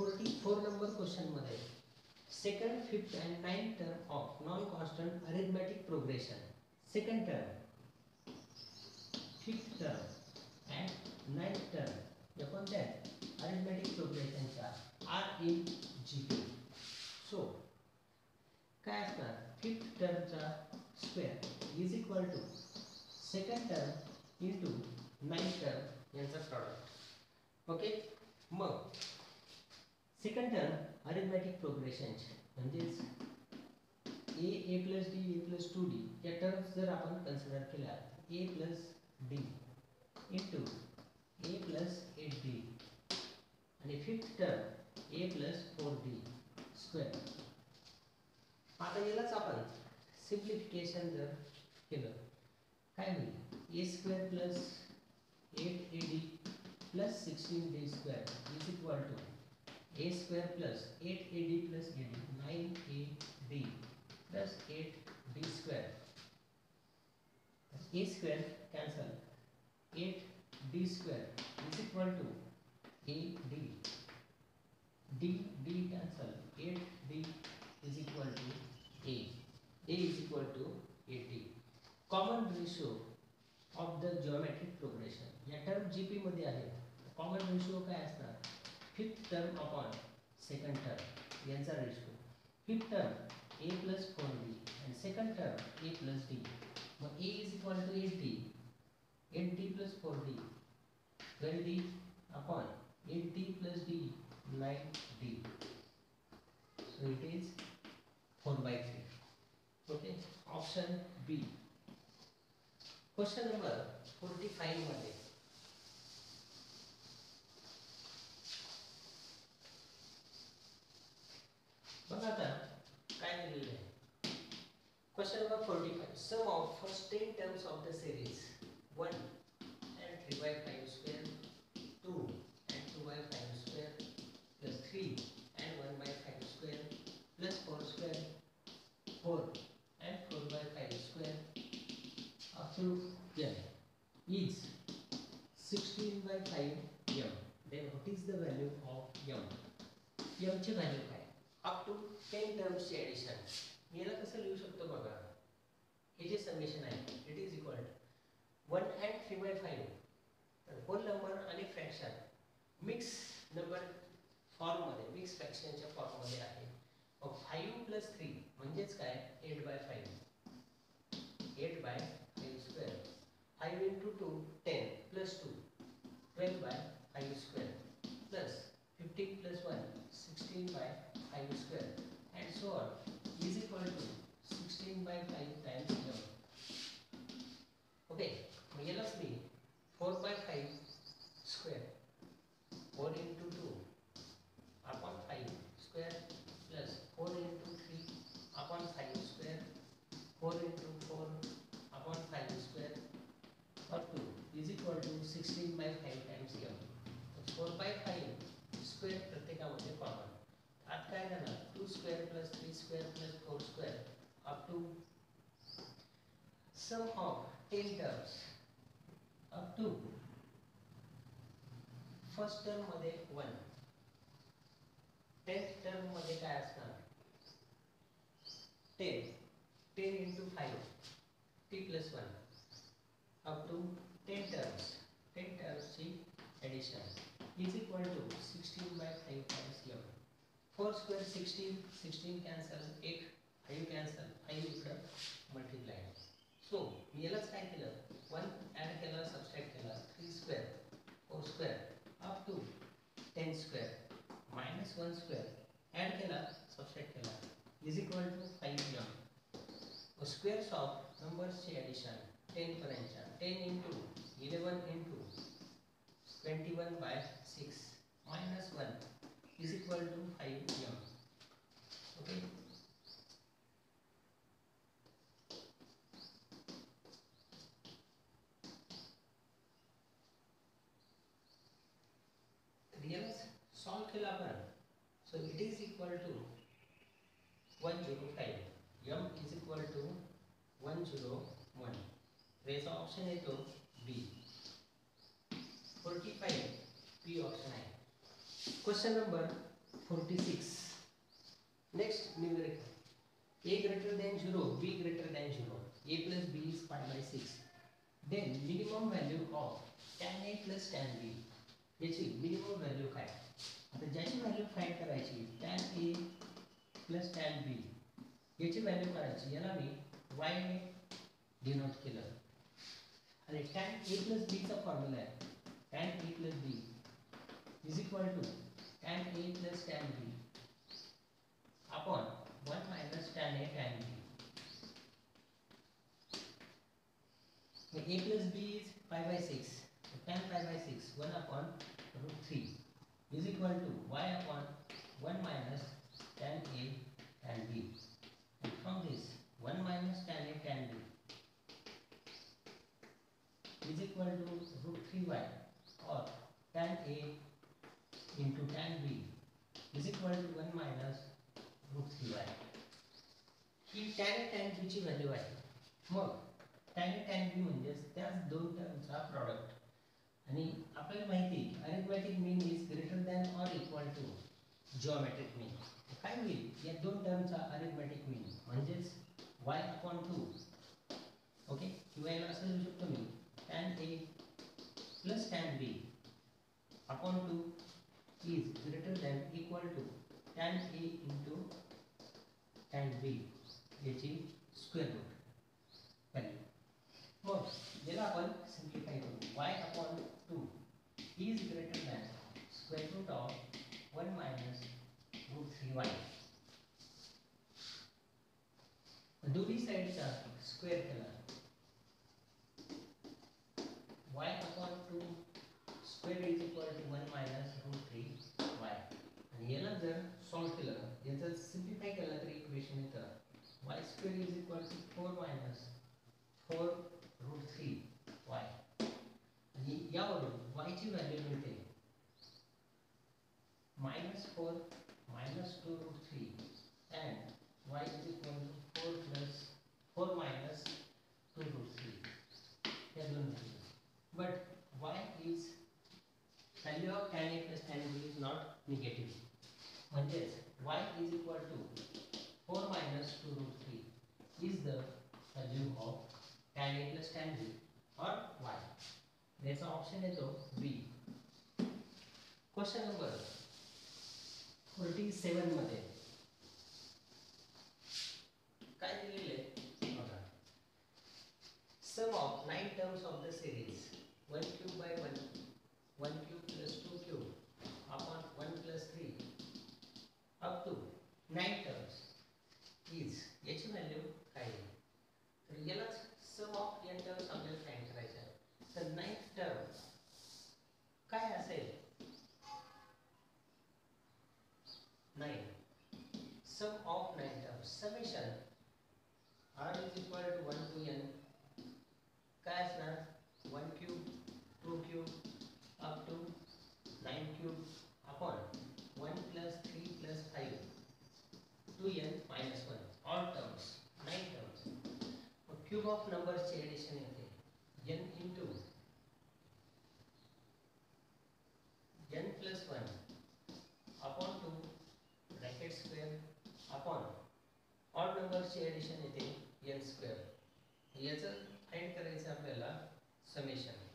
Forty four number क्वेश्चनमध्ये second fifth and nine term of non constant arithmetic progression second term fifth term and ninth term या कोणत्या arithmetic प्रोग्रेशनच्या are in G P so काय असणार? Fifth टर्मचा square is equal to second term into ninth term यांचा product okay मग second term arithmetic प्रोग्रेशनचे म्हणजेच A A plus D A plus two D या terms जर आपण कन्सिडर केल्या A plus D into A plus eight D आणि fifth term A plus four D square आता यालाच आपण सिम्प्लिफिकेशन जर केलं काय होईल? A square plus eight A D plus sixteen D square is equal to A square plus eight A D plus A D nine A D plus eight D square A square cancel eight D square is equal to A D D D cancel eight D is equal to A. A is equal to 80. Common ratio of the geometric progression. या term G P मध्ये आहेत common ratio काय असतात fifth term upon second term यांचा ratio fifth term a plus four d and second term a plus d मग a is equal to eight d eight d plus four d twelve d upon eight d plus d nine d so it is 4 by 3 okay option b. Question number 45 मध्ये 45 sum of first 10 terms of the series 1 and 3 by 5 square 2 and 2 by 5 square plus 3 and 1 by 5 square plus 4 square 4 and 4 by 5 square up to n is 16 by 5 m then what is the value of m m ची value काय up to 10 टर्म्सची addition हे जे summation आहे it is equal one and three by five तर whole number आणि fraction mix number फॉर्ममध्ये mix फ्रॅक्शनच्या फॉर्ममध्ये आहे. मग फाईव्ह प्लस थ्री म्हणजेच काय? Eight by five eight by five square five into two ten plus two twelve by five square plus fifteen plus one sixteen by five square and so on is equal to Sixteen by five times M okay मग यालाच मी four by five square four into two upon 5 square plus 4 into 3 upon 5 square 4 into 4 upon 5 square up to is equal to 16 by 5 times m. So 4 by 5 square प्रत्येकामध्ये common आत काय झालं 2 square plus 3 square plus 4 square up to? Sum of 10 terms. Up to. First term मध्ये 1 tenth term मध्ये काय असणार? Ten ten into five t plus one up to ten terms ten टर्म्सची addition is equal to sixteen by five times m four square sixteen sixteen cancel एक five cancel five इकडं multiply so मी यालाच काय केलं? One add केला subtract केला. Three square four square up to ten square minus one square add केला subtract केला. Is equal to five m squares of नंबर्सचे addition टेनपर्यंतच्या ten into eleven into twenty one by six minus one is equal to five m okay solve केला आपण so it is equal to one zero five m is equal to one zero one याचा option येतो B forty five B option आहे question number 46 next numerical a greater than 0 b greater than 0 a plus b is pi by 6 then minimum value of tan a plus tan b याची minimum value काय? आता ज्याची value find करायची tan a plus tan b याची value करायची याला मी Y ने denote केलं. आणि टॅन ए प्लस बीचा फॉर्म्युला आहे. Tan a plus b is equal to tan a plus tan b upon one minus tan a tan b a plus b is pi by six tan pi by 6 1 upon root 3 is equal to y upon 1 minus tan a tan b and from this 1 minus tan a tan b is equal to root 3y or tan a into tan b is equal to 1 minus root 3y ही tan a tan b ची value आहे मग tan a tan b म्हणजेच त्याच दोन टर्मचा product आणि आपल्याला माहिती arithmetic mean is greater than or equal to geometric mean काय होईल? या दोन टर्मचा अरिथमॅटिक मीन म्हणजेच वाय अपॉन टू ओके किंवा याला असं लिहू शकतो मी tan a plus tan b upon two is greater than equal to tan a into tan b याची स्क्वेअर रूट व्हॅल्यू मग याला आपण सिम्प्लिफाय करू. Y upon two is greater than square root of one minus root three y दोन्ही साईडचा square केला y upon two square is equal to one minus root three y आणि याला जर सॉल्व केलं याचं सिम्प्लिफाय केलं तर इक्वेशन येतं y square is equal to four minus four root three y आणि यावरून वायची व्हॅल्यू मिळते minus four minus two root three and y is equal to four plus four minus two root three या दोन value but y is value of tan a plus tan b is not negative म्हणजेच y is equal to four minus two root three is the value of tan a plus tan b or y त्याचा option येतो B question number forty सेवनमध्ये काय दिलेले बघा. Sum of nine terms of the series one cube by one one cube plus two cube upon one plus three up to nine term is याची value काय आहे तर यालाच सम ऑफ एन टर्म्स आपल्याला फाइंड करायचं आहे तर ninth term काय असेल nine sum of nine term summation r is equal to one two n काय असणार one cube two cube up to nine cube upon one plus three plus five two n minus one all terms nine terms cube of नंबर्सचे addition येते. N into n plus one upon two bracket square upon odd नंबर्सचे addition येते N square याचं find करायचं आपल्याला summation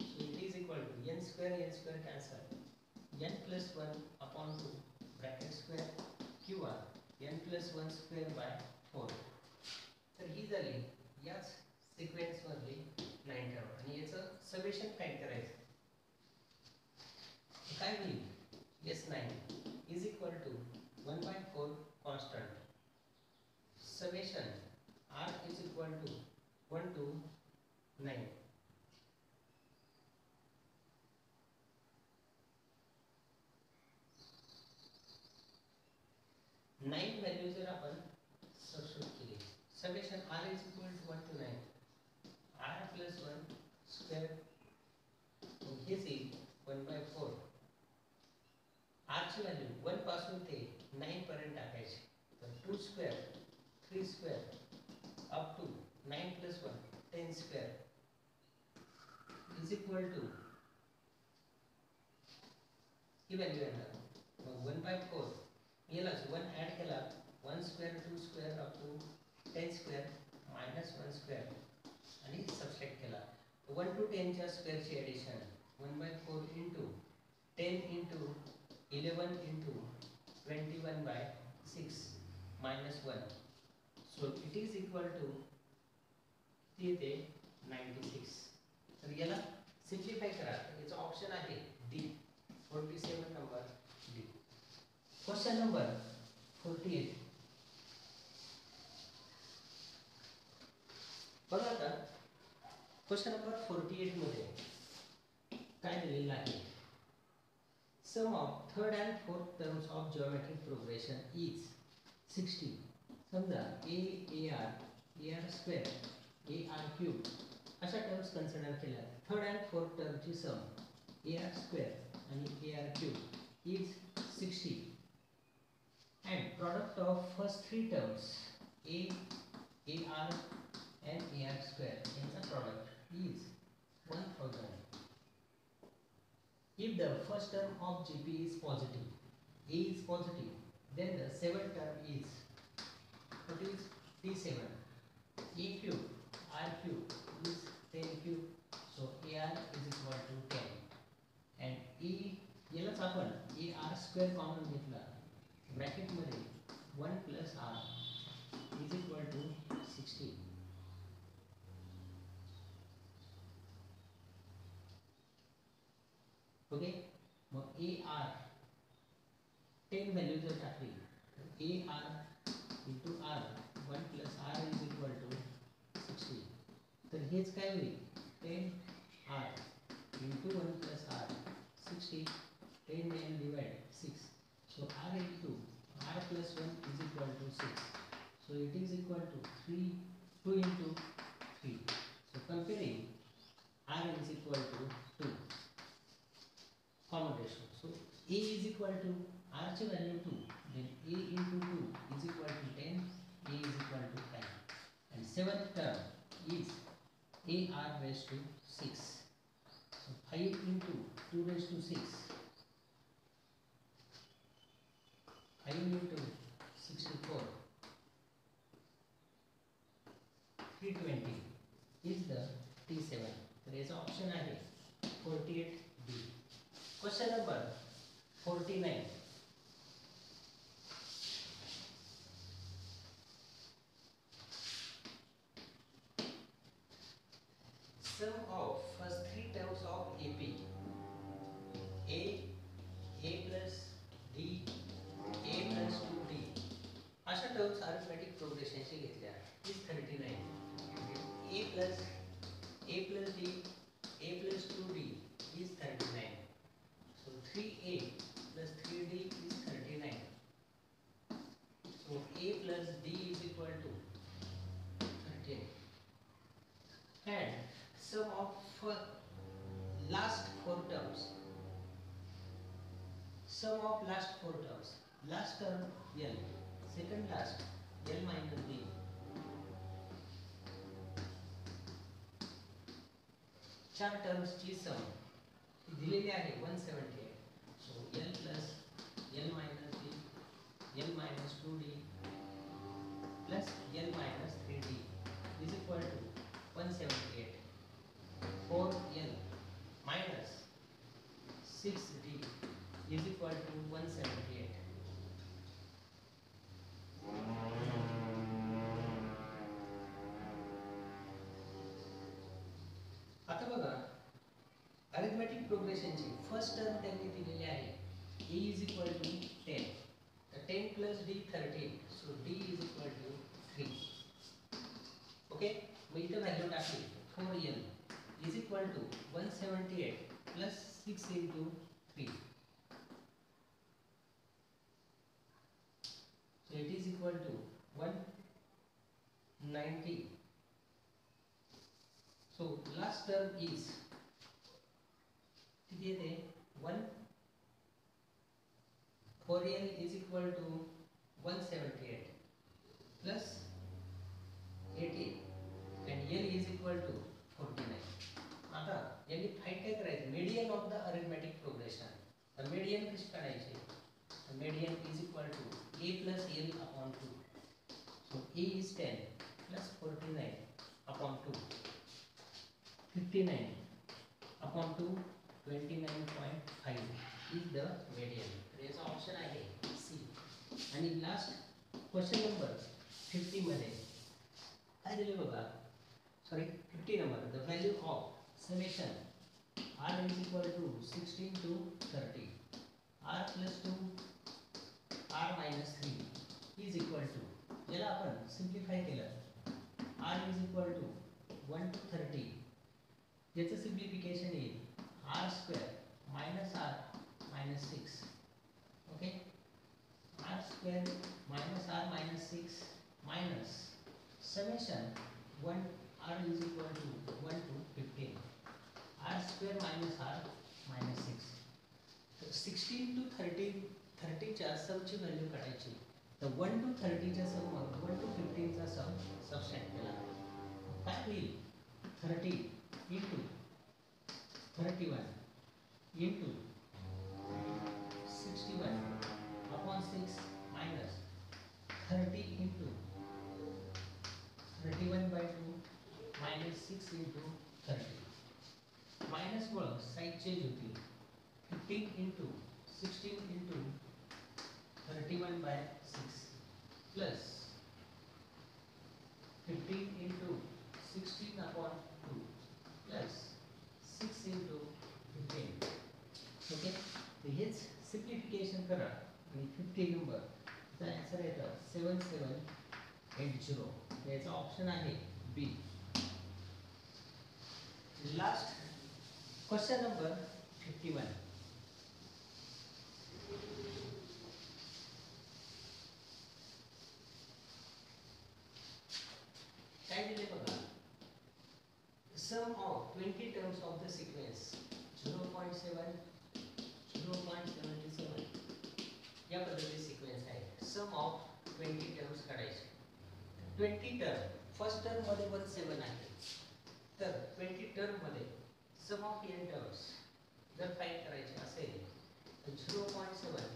it is equal to n square n square cancel n plus one upon two bracket square किंवा n plus one square by four तर ही झाली याच सिक्वेन्समधली nine term आणि याचं समेशन फाईन करायचं. काय होईल? S nine is equal to one by four constant summation r is equal to one two nine nine value जर आपण सबस्टिट्यूट केली. Summation r is equal to one two nine r plus one square हेच येईल one by four आरची value वनपासून ते nine पर्यंत टाकायचे तर two square three square up to nine plus one ten square is equal to he value येणार मग वन बाय फोर गेलाच वन ॲड केला one square two square up to ten square minus one square आणि subtract केला one two टेनच्या स्क्वेअरची addition one by four into ten into eleven into twenty one by six minus one so it is equal to किती येते ninety six तर याला simplify करा. याचा option आहे D forty seven number D question number forty eight बघा आता question number forty एटमध्ये काय दिलेलं आहे? Sum of third and fourth terms of geometric progression is sixty समजा a a r a r square a r cube अशा terms consider केल्या. Third and fourth टर्मची सम ए आर स्क्वेअर आणि a r cube is sixty and product of first three terms a a r m a r square यांचा product is 1000. If the first term of GP is positive, A is positive, then the seventh term is what is T7. A cube, R cube is 10 cube, so AR is equal to 10. And E यालाच आपण A R square common घेतला ब्रॅकेटमध्ये one plus R 10 values are happening. A R into R 1 plus R is equal to 16. So here's kind of 10 R into 1 plus R 16 10 and 6. So R into R plus 1 is equal to 6. So it is equal to 3 2 into 3. So comparing R is equal to 2. Common. So A is equal to R ची value 2, then A into 2 is equal to 10, A is equal to 10. And seventh term is AR raised to 6. So 5 into 2 raised to 6. 5 into 64. 320 is the T7. There is option आहे 48B. Question number 49. sum of uh, last four terms. Sum of last four terms. Last term L. Second last L minus d. चार टर्म्सची sum दिलेली आहे one seventy eight so l plus l minus d l minus two d plus l minus three d is equal to one seventy eight four l minus six d is equal to one eight आता बघा arithmetic प्रोग्रेशनची first term त्यांनी दिलेली आहे. A is equal to ten तर ten plus d thirteen so d is equal to three okay मग इथं value टाकली. Four l is equal to 178 plus 6 into 3. So it is equal to 190. So last term is today eh, 1 4n is equal to 178 plus तर median कशी काढायची? तर median is equal to a plus l upon two so a is ten plus forty nine upon two fifty nine upon two twenty nine point five is the median तर याचा option आहे C आणि last question number फिफ्टीमध्ये काय दिले बघा? Sorry fifty number the value of summation r is equal to sixteen two thirty r plus two r minus three is equal to याला आपण सिम्प्लिफाय केलं. R is equal to one two thirty याचं simplification येईल r square minus r minus six okay r square minus r minus six minus summation 1 r is equal to 1 to 15 r square minus r minus six तर sixteen to thirty थर्टीच्या सबची value काढायची तर one to थर्टीच्या sum one to फिफ्टीनचा सब subtract केला काय होईल thirty into thirty one into sixty one upon six minus thirty into thirty one by two minus six into thirty minus मुळे साईड चेंज होती fifteen into sixteen into thirty one by six plus fifteen into sixteen upon two plus six into fifteen okay तर हेच simplification करा आणि fifty number त्याचा answer येतं seven seven eight zero याचा option आहे B last Question number fifty one. काय दिले बघा? Sum of twenty terms of the sequence zero point seven zero point seventy seven या पद्धतीचे सिक्वेन्स आहे. सम ऑफ ट्वेंटी टर्म्स काढायचे. ट्वेंटी टर्म फर्स्ट टर्ममध्ये वन सेवन आहे तर ट्वेंटी टर्ममध्ये सम ऑफ एन टर्म्स जर फाईंड करायचे असेल तर zero point seven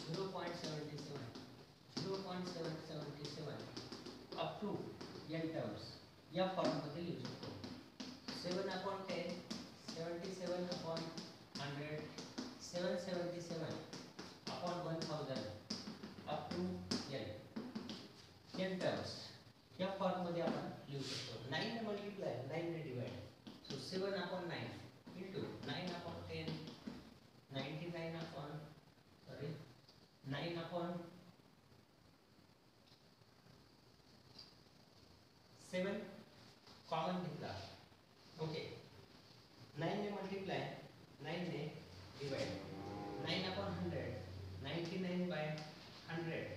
zero point seventy seven zero point seven seventy seven up to N terms या फॉर्ममध्ये लिहू शकतो. Seven upon ten seventy seven upon hundred seven seventy seven upon one thousand up to N N terms या फॉर्ममध्ये आपण लिहू शकतो. Nine multiply nine divide so seven upon nine into nine upon ten ninety nine upon sorry nine upon seven common घेतला okay नाईनने multiply नाईनने divide nine upon hundred ninety nine by hundred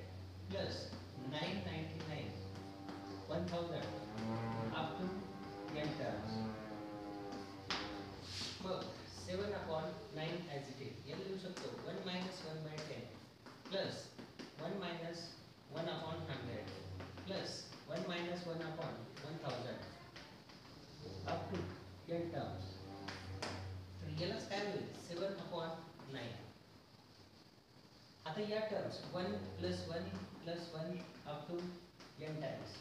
plus nine ninety nine one thousand up to N terms मग seven upon nine as it is याला लिहू शकतो one minus one by ten plus one minus one upon hundred plus one minus one upon one thousand up to N terms तर यालाच काय होईल? Seven upon nine आता या terms one plus one plus one up to N times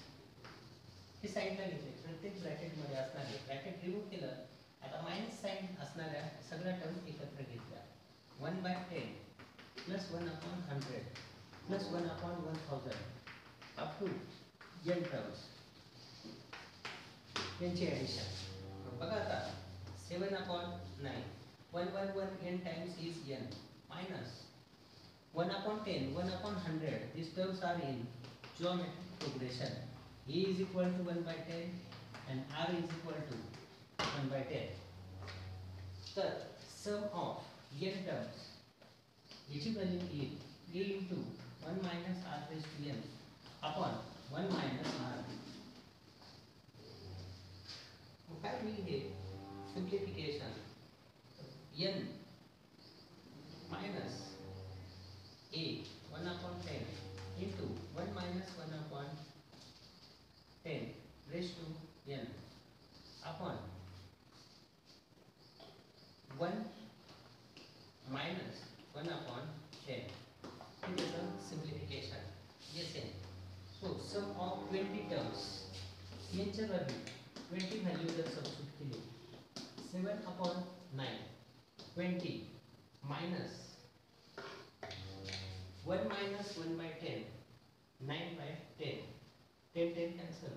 हे साईडला घेतले प्रत्येक ब्रॅकेटमध्ये असणारे ब्रॅकेट रिमूव्ह केलं आता मायनस साईन असणाऱ्या सगळ्या टर्म एकत्र घेतल्या. One by ten plus one upon hundred plus one upon one thousand up to n terms यांची ॲडिशन बघा आता seven upon nine one one one n times is n minus one upon ten one upon hundred this terms are in geometric progression. E is equal to 1 by 10 and R is equal to 1 by 10. तर sum of n terms याची value येईल a into 1 minus r raised to n upon 1 minus r. मग काय होईल हे simplification n minus a 1 upon 10 into one minus 1 upon 10 this is a simplification yes n so sum of 20 terms n च्या जागी 20 value जर substitute केली 7 upon 9 20 minus 1 minus 1 by 10 9 by 10 10 10 cancel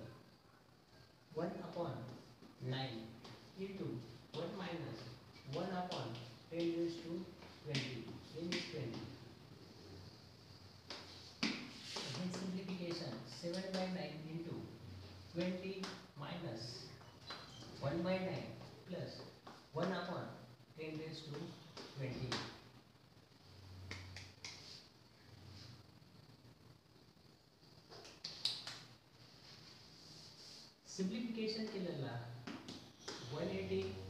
1 upon 9 into 1 minus 1 upon 10 raised to 20 is 20. Again simplification 7 by 9 into 20 minus 1 by 9 plus 1 upon 10 raised to 20. Simplification के लिए 180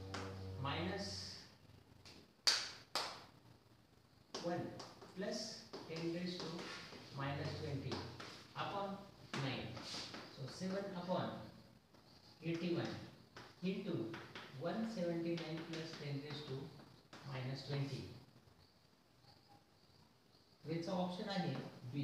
twenty 20. Option आहे बी